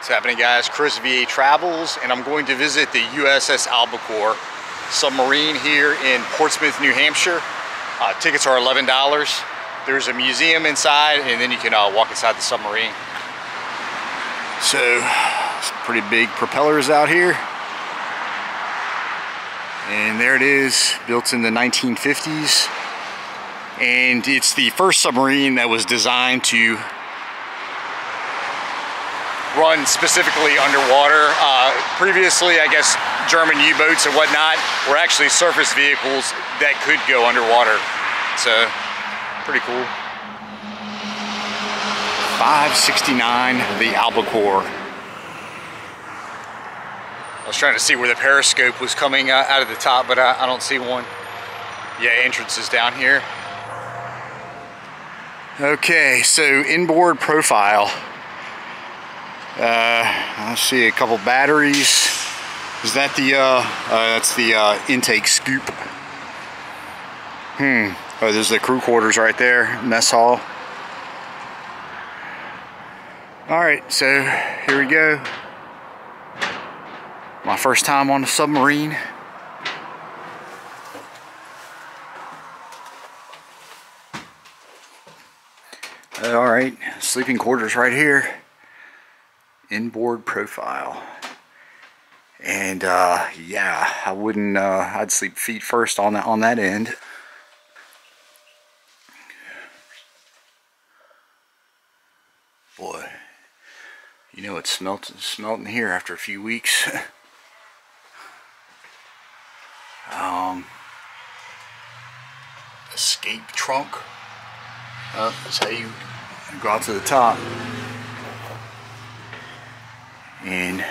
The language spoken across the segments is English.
What's happening guys? Chris VA Travels and I'm going to visit the USS Albacore submarine here in Portsmouth, New Hampshire. Uh, tickets are $11. There's a museum inside and then you can uh, walk inside the submarine. So, some pretty big propellers out here. And there it is, built in the 1950s. And it's the first submarine that was designed to run specifically underwater. Uh, previously, I guess German U-boats and whatnot were actually surface vehicles that could go underwater. So, pretty cool. 569, the Albacore. I was trying to see where the periscope was coming uh, out of the top, but I, I don't see one. Yeah, entrance is down here. Okay, so inboard profile. Uh, I see a couple batteries. Is that the, uh, uh, that's the uh, intake scoop. Hmm, oh, there's the crew quarters right there, mess hall. All right, so here we go. My first time on a submarine. All right, sleeping quarters right here inboard profile. And uh, yeah, I wouldn't, uh, I'd sleep feet first on that, on that end. Boy, you know it's smelting, smelting here after a few weeks. um, escape trunk. Uh, that's how you go out to the top and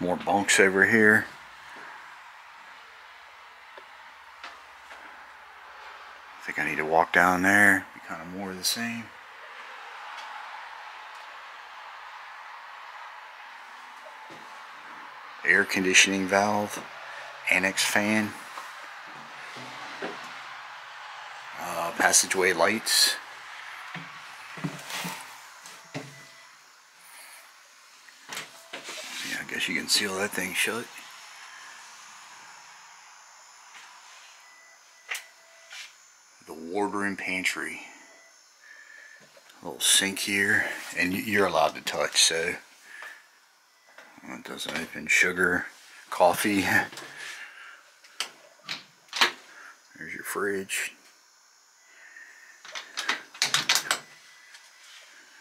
more bunks over here. I think I need to walk down there be kind of more of the same. Air conditioning valve annex fan uh, passageway lights you can seal that thing shut. The wardroom pantry. A little sink here, and you're allowed to touch, so it doesn't open sugar, coffee. There's your fridge.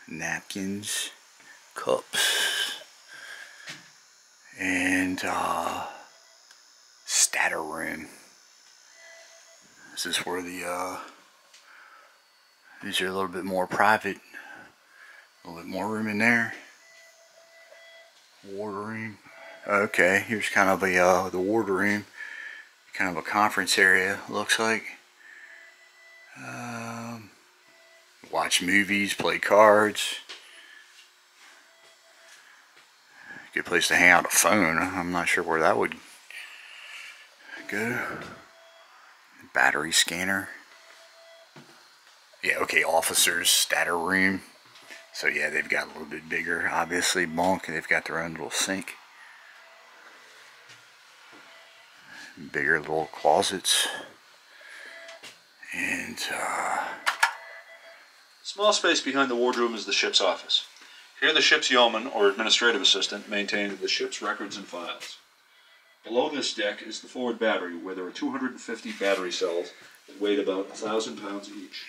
Napkins, cups and uh, stateroom. This is where the uh, these are a little bit more private, a little bit more room in there. Ward room. Okay, here's kind of a uh, the ward room, kind of a conference area. Looks like. Um, watch movies, play cards. Good place to hang out a phone. I'm not sure where that would go. Battery scanner. Yeah, okay, officers, stateroom. So yeah, they've got a little bit bigger, obviously, bunk. They've got their own little sink. Bigger little closets. And, uh... Small space behind the wardroom is the ship's office. Here the ship's yeoman, or administrative assistant, maintained the ship's records and files. Below this deck is the forward battery, where there are 250 battery cells that weigh about 1,000 pounds each.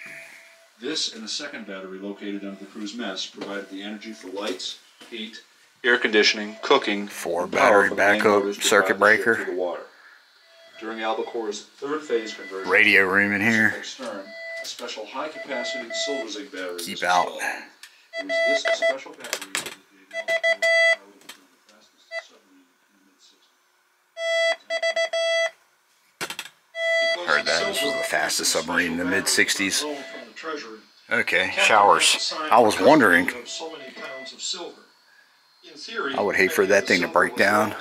This and the second battery located under the crew's mess provided the energy for lights, heat, air conditioning, cooking, four battery backup circuit breaker. During Albacore's third phase conversion, radio room in here. A special high capacity silver zinc battery. Keep out. Installed. It was this special battery that gave Albacore power to become the fastest submarine in the mid-60s. Heard that. This was the fastest submarine in the mid-60s. Okay, showers. I was wondering. I would hate for that thing to break down.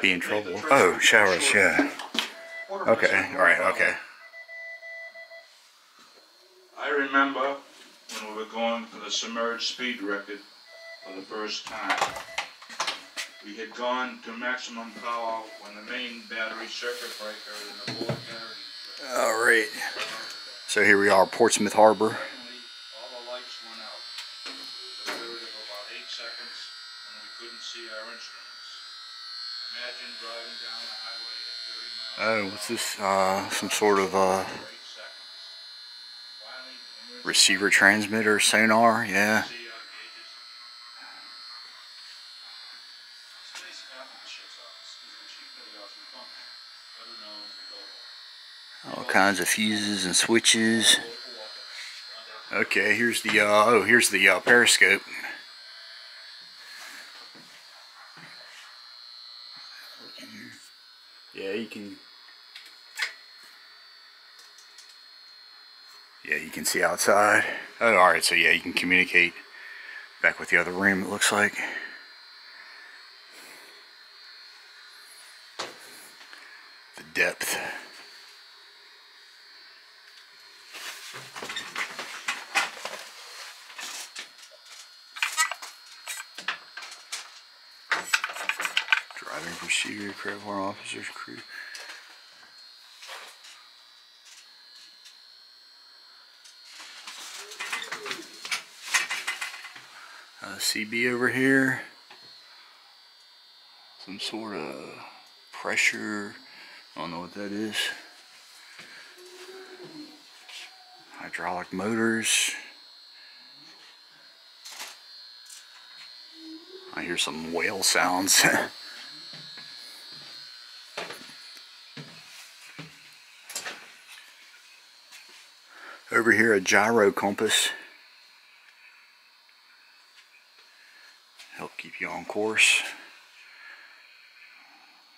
Be in trouble. Oh, showers, yeah. Okay, alright, okay. I remember when we were going for the submerged speed record for the first time. We had gone to maximum power when the main battery circuit breaker in the board battery. All right. So here we are, Portsmouth Harbor. Suddenly, all the lights went out. There was a period of about eight seconds when we couldn't see our instruments. Imagine driving down the highway at 30 miles Oh, what's this? Uh, some sort of uh, known transmitter, sonar, yeah. All kinds of fuses and switches. Okay, here's the uh, oh, here's the uh, periscope. Yeah, you can. Yeah, you can see outside. Oh, all right. So yeah, you can communicate back with the other room. It looks like. The depth. Driving procedure, credit warrant officers, crew. CB over here. Some sort of pressure. I don't know what that is. Hydraulic motors. I hear some whale sounds. Over here, a gyro compass. Help keep you on course.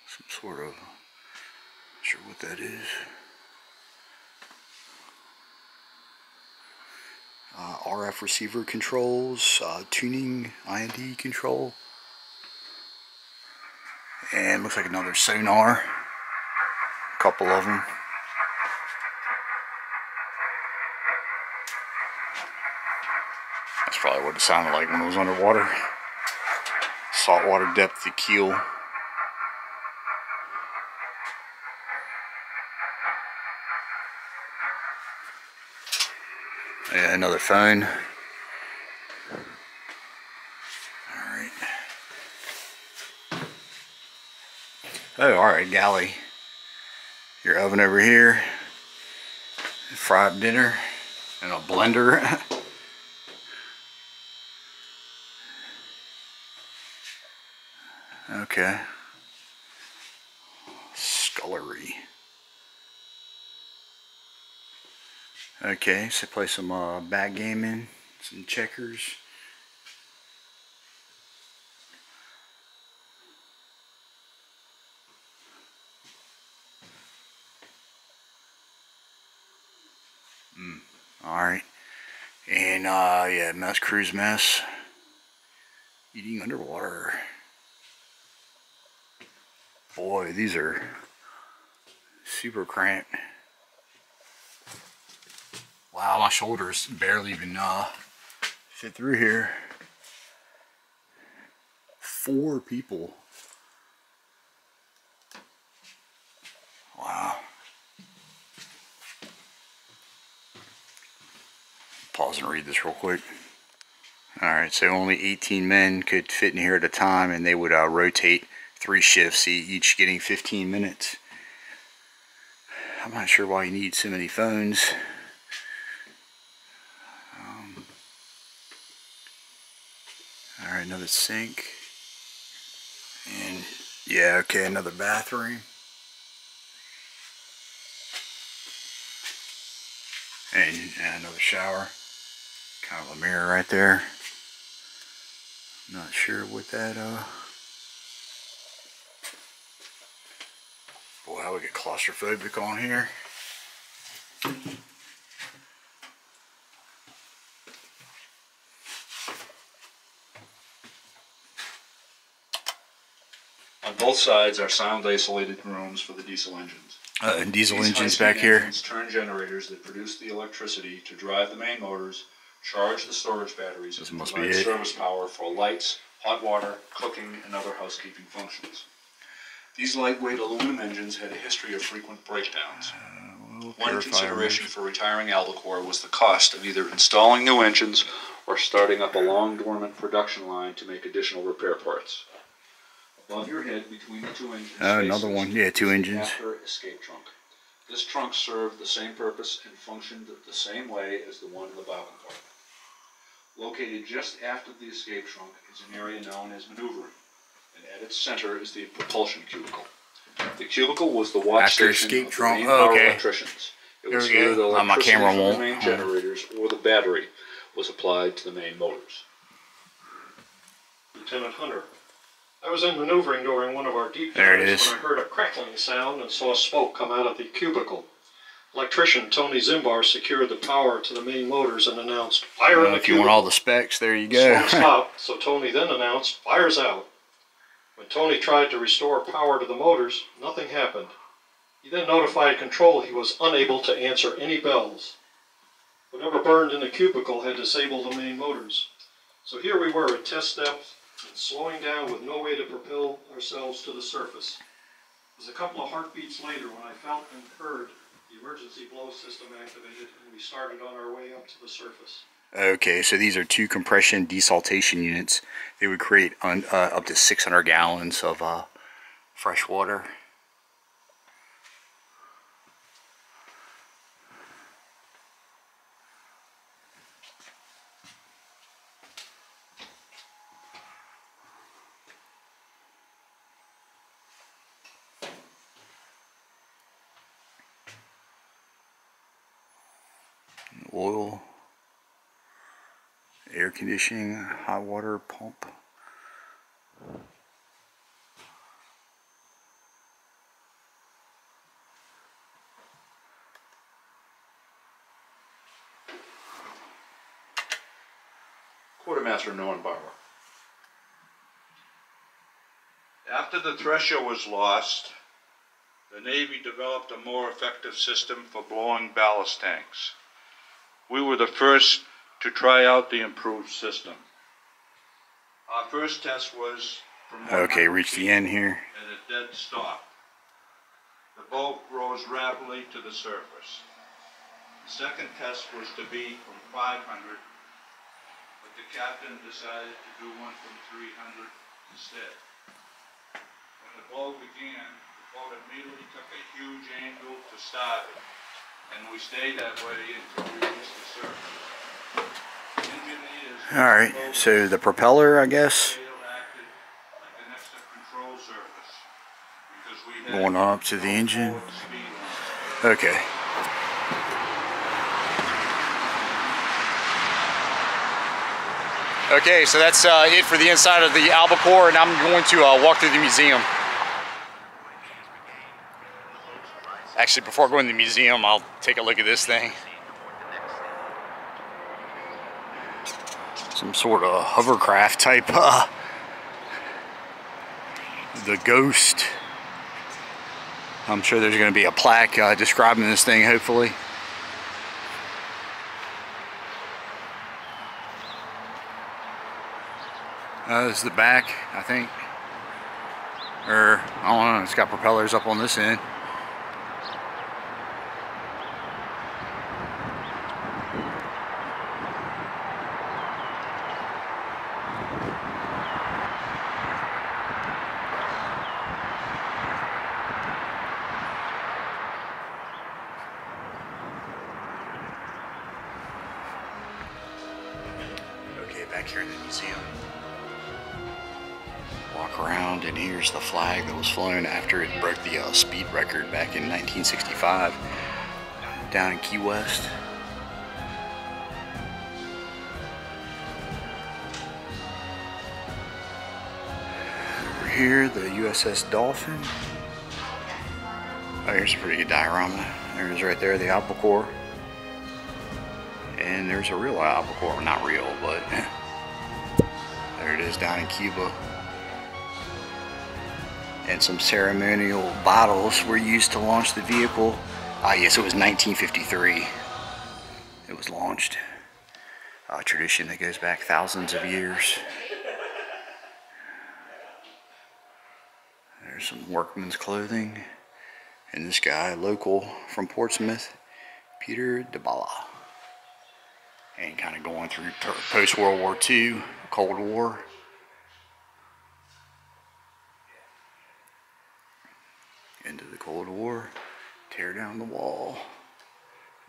Some sort of, not sure what that is. Uh, RF receiver controls, uh, tuning IND control, and looks like another sonar. A couple of them. That's probably what it sounded like when it was underwater. Saltwater depth to keel. Yeah, another phone. Alright. Oh, alright, galley. Your oven over here. Fried dinner. And a blender. okay. Scullery. Okay, so play some uh, backgammon, some checkers. Mm, all right, and uh, yeah, mess cruise mess. Eating underwater. Boy, these are super cramped. Wow, my shoulders barely even uh, fit through here. Four people. Wow. Pause and read this real quick. Alright, so only 18 men could fit in here at a time and they would uh, rotate three shifts, each getting 15 minutes. I'm not sure why you need so many phones. All right, another sink. And yeah, okay, another bathroom. And another shower. Kind of a mirror right there. Not sure what that, uh... Boy, how we get claustrophobic on here. On both sides are sound isolated rooms for the diesel engines. Uh, and diesel These engines back here. turn generators that produce the electricity to drive the main motors, charge the storage batteries, This and must provide service power for lights, hot water, cooking, and other housekeeping functions. These lightweight aluminum engines had a history of frequent breakdowns. Uh, one purify consideration for retiring Albacore was the cost of either installing new engines or starting up a long dormant production line to make additional repair parts. Above your head, between the two engine Oh, uh, another one. Yeah, two engines. After escape trunk. This trunk served the same purpose and functioned the same way as the one in the bow compartment. Located just after the escape trunk is an area known as maneuvering, at its center is the propulsion cubicle. The cubicle was the watch After station escape of the trunk, main oh, power okay. electricians. It There was we here go. the Uh, my electricity camera from the won't. main Uh. generators or the battery was applied to the main motors. Lieutenant Hunter. I was in maneuvering during one of our deep There it dives when I heard a crackling sound and saw smoke come out of the cubicle. Electrician Tony Zimbar secured the power to the main motors and announced, fire in Uh, the if you want all the specs, there you go. Smoke go. stopped, so Tony then announced, fire's out. When Tony tried to restore power to the motors, nothing happened. He then notified control he was unable to answer any bells. Whatever burned in the cubicle had disabled the main motors. So here we were at test depth and slowing down with no way to propel ourselves to the surface. It was a couple of heartbeats later when I felt and heard the emergency blow system activated and we started on our way up to the surface. Okay, so these are two compression desaltation units. They would create un, uh, up to 600 gallons of uh, fresh water. Conditioning, hot water pump. Quartermaster Norman Barber. After the thresher was lost, the Navy developed a more effective system for blowing ballast tanks. We were the first to try out the improved system. Our first test was from Okay, 100 reach the end here. at a dead stop. The boat rose rapidly to the surface. The second test was to be from 500, but the captain decided to do one from 300 instead. When the boat began, the boat immediately took a huge angle to starboard, and we stayed that way until we reached the surface. Engineers Alright, so the propeller, I guess, going up to the engine. Okay. Okay, so that's uh, it for the inside of the Albacore, and I'm going to uh, walk through the museum. Actually, before going to the museum, I'll take a look at this thing. Some sort of hovercraft type, uh, the Ghost. I'm sure there's going to be a plaque uh, describing this thing, hopefully. Uh, this is the back, I think. Or, I don't know, it's got propellers up on this end. Speed record back in 1965 down in Key West. Over here, the USS Dolphin. Oh, here's a pretty good diorama. There's right there the Albacore. And there's a real albacore, not real, but there it is down in Cuba. And some ceremonial bottles were used to launch the vehicle. Ah, yes, it was 1953. It was launched. A tradition that goes back thousands of years. There's some workman's clothing. And this guy, local from Portsmouth, Peter DeBala. And kind of going through post World War II, Cold War. Into the Cold War, tear down the wall.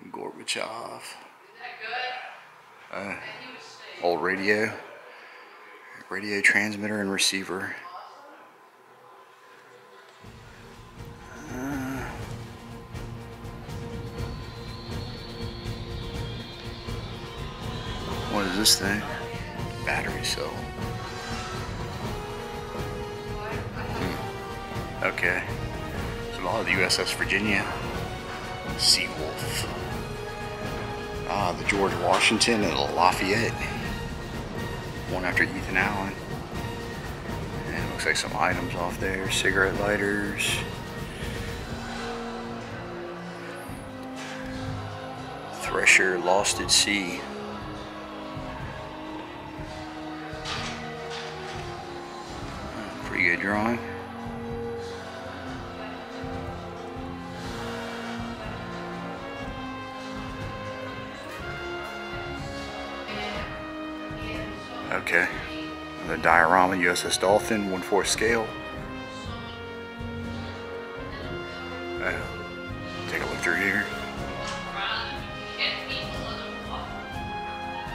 Gorbachev. Is that good? Uh, old radio. Radio transmitter and receiver. Uh, what is this thing? Battery cell. Hmm. Okay. The USS Virginia. Seawolf. Ah, the George Washington and the Lafayette. One after Ethan Allen. And looks like some items off there. Cigarette lighters. Thresher Lost at Sea. Pretty good drawing. The diorama USS Dolphin, 1 4 scale. Uh, take a look through here.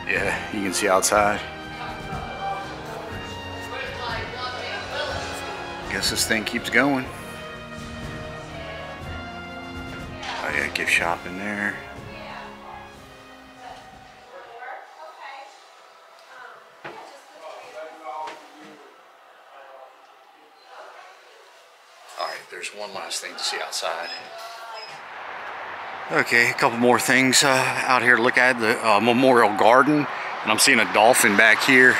Yeah, you can see outside. Guess this thing keeps going. Oh yeah, gift shop in there. One last thing to see outside. Okay, a couple more things uh, out here to look at. The uh, Memorial Garden. And I'm seeing a dolphin back here.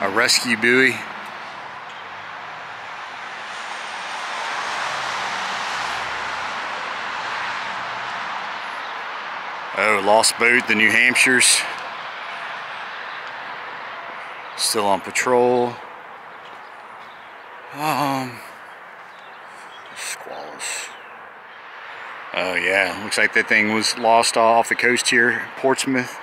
A rescue buoy. Oh, Lost Boat, the New Hampshires. Still on patrol. Um, Squalus. Oh yeah, looks like that thing was lost off the coast here, Portsmouth.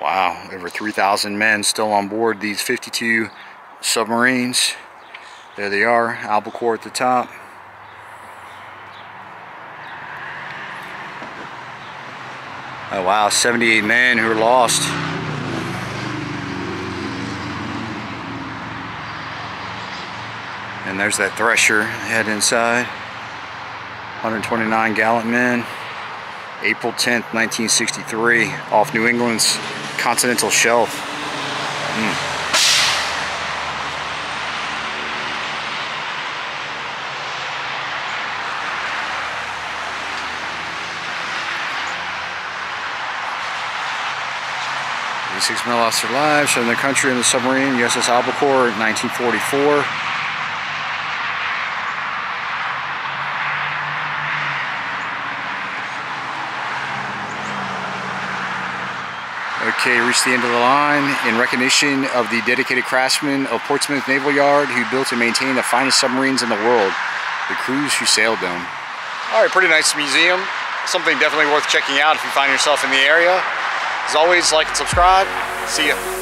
Wow, over 3,000 men still on board these 52 submarines. There they are, albacore at the top. Oh wow, 78 men who are lost. And there's that thresher head inside. 129 gallant men. April 10th, 1963, off New England's continental shelf. Men lost their lives, in the country in the submarine USS Albacore in 1944. Okay, reached the end of the line in recognition of the dedicated craftsmen of Portsmouth Naval Yard who built and maintained the finest submarines in the world, the crews who sailed them. All right, pretty nice museum. Something definitely worth checking out if you find yourself in the area. As always, like and subscribe. See ya.